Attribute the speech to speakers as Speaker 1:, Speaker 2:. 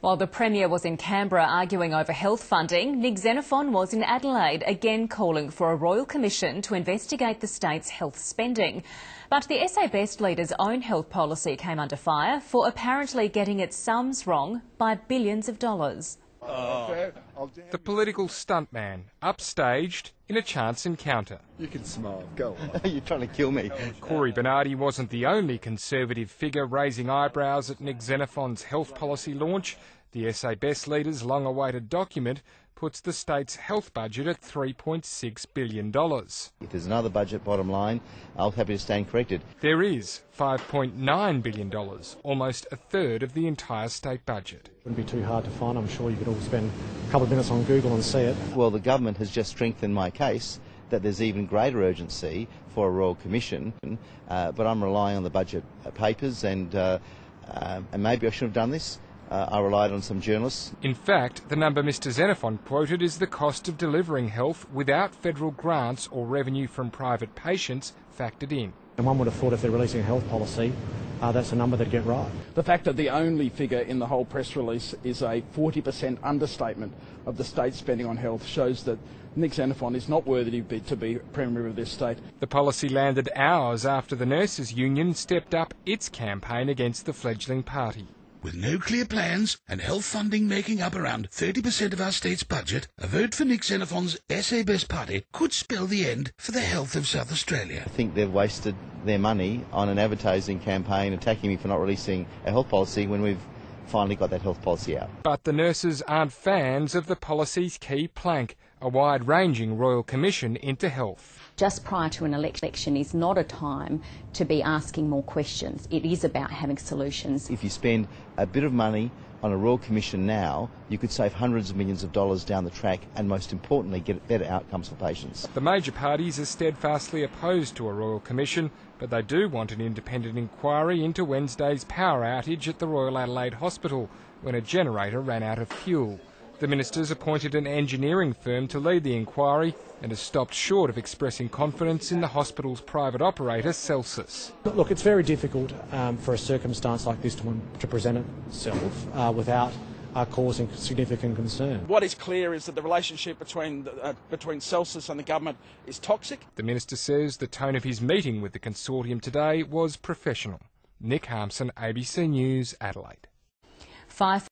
Speaker 1: While the Premier was in Canberra arguing over health funding, Nick Xenophon was in Adelaide, again calling for a royal commission to investigate the state's health spending. But the SA Best leader's own health policy came under fire for apparently getting its sums wrong by billions of dollars. Oh.
Speaker 2: The political stuntman, upstaged in a chance encounter.
Speaker 3: You can smile. Go on.
Speaker 4: You're trying to kill me.
Speaker 2: Cory Bernardi wasn't the only Conservative figure raising eyebrows at Nick Xenophon's health policy launch. The SA Best leader's long awaited document puts the state's health budget at $3.6 billion.
Speaker 4: If there's another budget bottom line, I'll happy to stand corrected.
Speaker 2: There is $5.9 billion, almost a third of the entire state budget.
Speaker 5: Wouldn't be too hard to find. I'm sure you could all spend a couple of minutes on Google and see it.
Speaker 4: Well, the government has just strengthened my case that there's even greater urgency for a Royal Commission, uh, but I'm relying on the budget papers and, uh, uh, and maybe I should have done this. Uh, I relied on some journalists.
Speaker 2: In fact, the number Mr Xenophon quoted is the cost of delivering health without federal grants or revenue from private patients factored in.
Speaker 5: And one would have thought if they're releasing a health policy, uh, that's a number they'd get right.
Speaker 6: The fact that the only figure in the whole press release is a 40% understatement of the state spending on health shows that Nick Xenophon is not worthy to be, to be Premier of this state.
Speaker 2: The policy landed hours after the Nurses Union stepped up its campaign against the fledgling party.
Speaker 7: With no clear plans and health funding making up around 30% of our state's budget, a vote for Nick Xenophon's SA Best Party could spell the end for the health of South Australia.
Speaker 4: I think they've wasted their money on an advertising campaign attacking me for not releasing a health policy when we've finally got that health policy out.
Speaker 2: But the nurses aren't fans of the policy's key plank, a wide ranging Royal Commission into health.
Speaker 8: Just prior to an election is not a time to be asking more questions. It is about having solutions.
Speaker 4: If you spend a bit of money on a Royal Commission now, you could save hundreds of millions of dollars down the track and, most importantly, get better outcomes for patients.
Speaker 2: The major parties are steadfastly opposed to a Royal Commission, but they do want an independent inquiry into Wednesday's power outage at the Royal Adelaide Hospital when a generator ran out of fuel. The ministers appointed an engineering firm to lead the inquiry and has stopped short of expressing confidence in the hospital's private operator, Celsus.
Speaker 5: Look, it's very difficult um, for a circumstance like this to, to present itself uh, without uh, causing significant concern.
Speaker 6: What is clear is that the relationship between uh, between Celsus and the government is toxic.
Speaker 2: The minister says the tone of his meeting with the consortium today was professional. Nick Harmsen, ABC News, Adelaide.
Speaker 1: Five